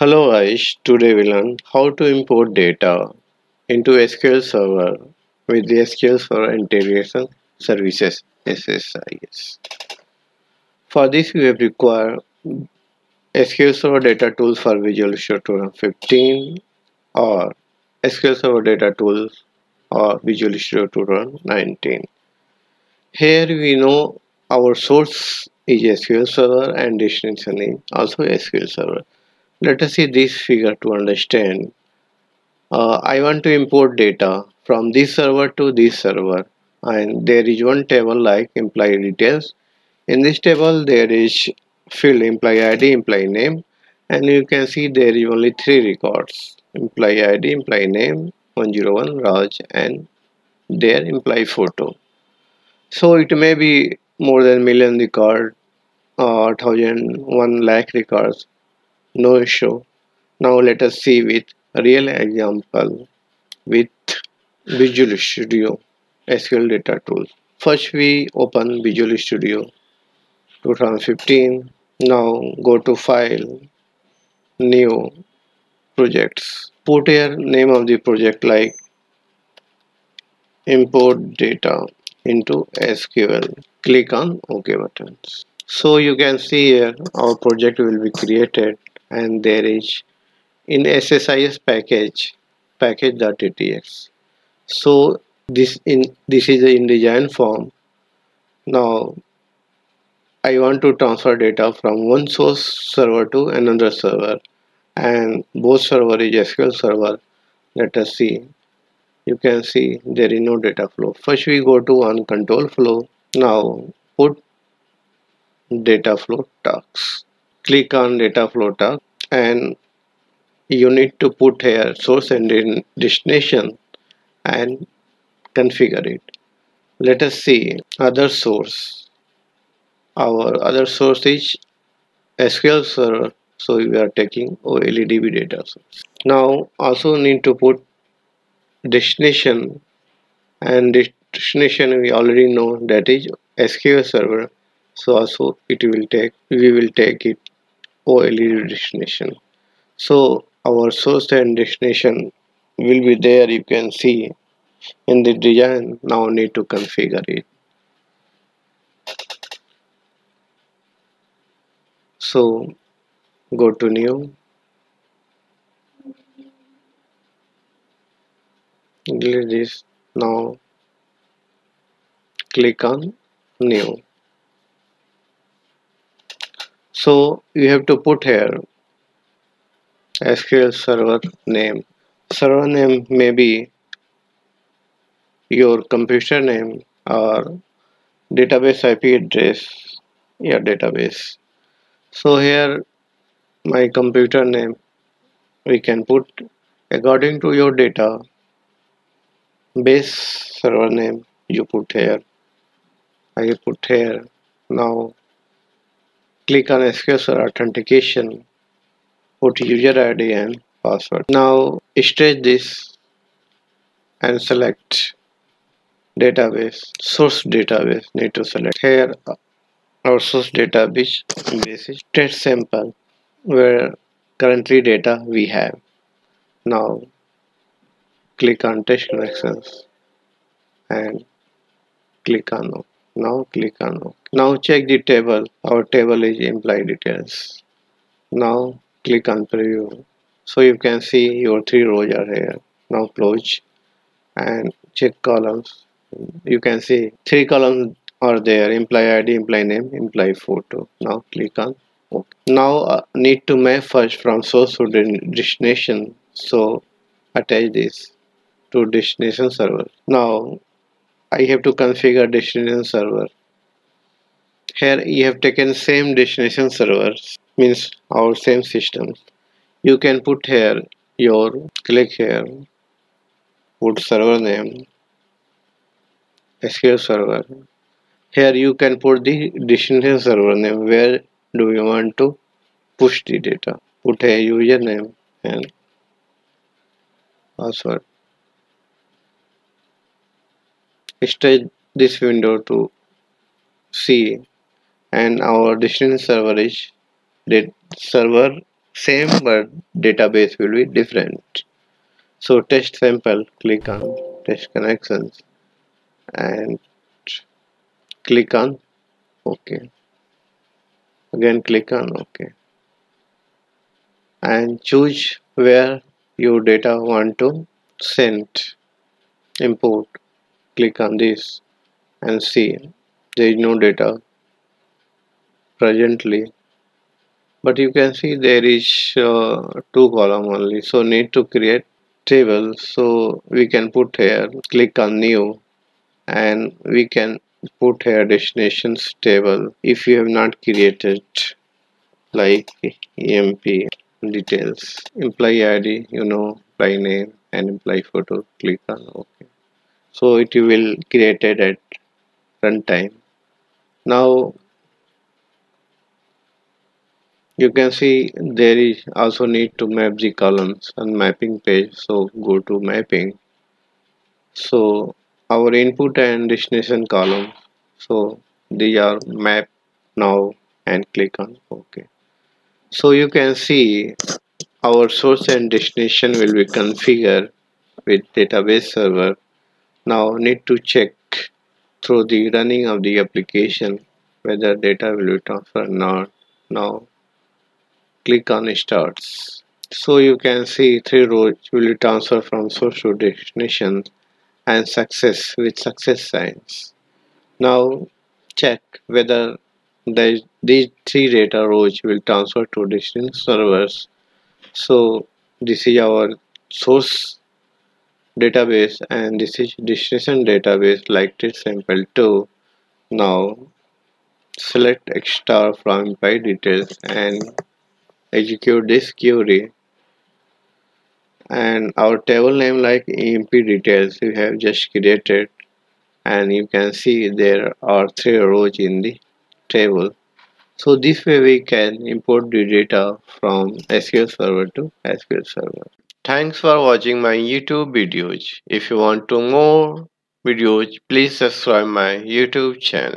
Hello Aish, today we learn how to import data into SQL Server with the SQL Server Integration Services SSIS. For this we have require SQL Server Data Tools for Visual Studio 2015 or SQL Server Data Tools or Visual Studio 2019. Here we know our source is SQL Server and destination is also SQL Server let us see this figure to understand. Uh, I want to import data from this server to this server and there is one table like employee details. In this table there is field employee ID employee name and you can see there is only three records. Employee ID employee name 101 Raj and their employee photo. So it may be more than million record or thousand one lakh records no issue. Now let us see with real example with Visual Studio SQL data tools. First we open Visual Studio 2015 now go to file new projects. Put here name of the project like import data into SQL click on OK buttons. So you can see here our project will be created and there is in SSIS package package.atx so this in this is in design form. Now I want to transfer data from one source server to another server and both server is SQL server. Let us see. You can see there is no data flow. First we go to on control flow. Now put data flow tasks click on data flow tag and you need to put here source and destination and configure it. Let us see other source. Our other source is SQL server so we are taking OLEDB data source. Now also need to put destination and destination we already know that is SQL server. So also it will take we will take it OLEDB destination. So our source and destination will be there you can see in the design. Now need to configure it. So go to new. Delete this. Now click on new so you have to put here SQL server name. Server name may be your computer name or database IP address your database. So here my computer name we can put according to your data. Base server name you put here. I put here. Now click on SQL authentication put user ID and password. Now stretch this and select database source database need to select. Here our source database is test sample where currently data we have. Now click on test connections and click on OK now click on OK. now check the table. Our table is employee details. Now click on preview. So you can see your three rows are here. Now close and check columns. You can see three columns are there. Employee id employee name employee photo. Now click on OK. now uh, need to map first from source to destination. So attach this to destination server. Now I have to configure destination server. Here you have taken same destination server means our same system. You can put here your click here put server name SQL server. Here you can put the destination server name. Where do you want to push the data? Put a username and password stretch this window to see and our destination server is server. Same but database will be different. So test sample click on test connections and click on ok. Again click on ok. And choose where your data want to send import click on this and see. There is no data presently but you can see there is uh, two column only. So need to create table. So we can put here click on new and we can put here destinations table. If you have not created like emp details employee id you know by name and employee photo click on ok so it will created at runtime. Now you can see there is also need to map the columns on mapping page. So go to mapping. So our input and destination column. So these are mapped now and click on ok. So you can see our source and destination will be configured with database server now need to check through the running of the application whether data will be transferred or not. Now click on starts. So you can see three rows will transfer from source to destination and success with success signs. Now check whether the, these three data rows will transfer to destination servers. So this is our source database and this is destination database like test sample 2 now select X star from by details and execute this query. And our table name like emp details we have just created. And you can see there are three rows in the table. So this way we can import the data from SQL Server to SQL Server. Thanks for watching my YouTube videos. If you want to more videos, please subscribe my YouTube channel.